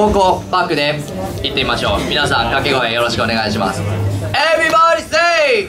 高校パークで行ってみましょう皆さん掛け声よろしくお願いします Everybody say!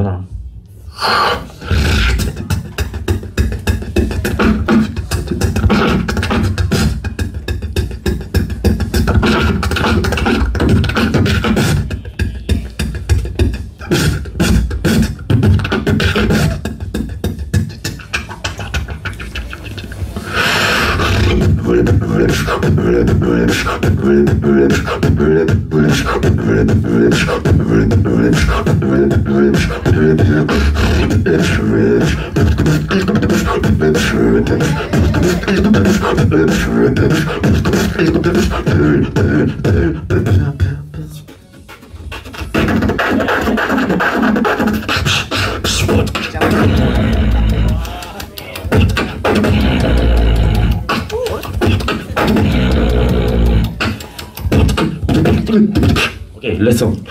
よな。Bitch. Okay, listen.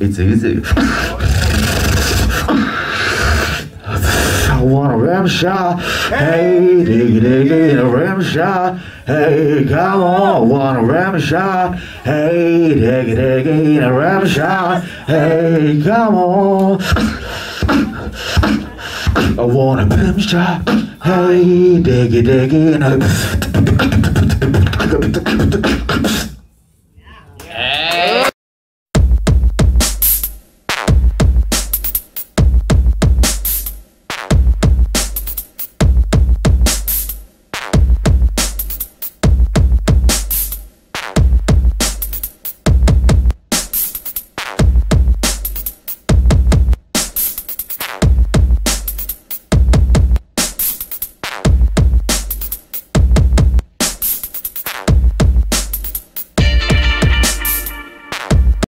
It's easy. want a rim shot. Hey, diggy diggy, a rim shot. Hey, come on, I want a rim shot. Hey, diggy diggy, a rim shot. Hey, come on. I want a rim shot. Hey, diggy diggy, a.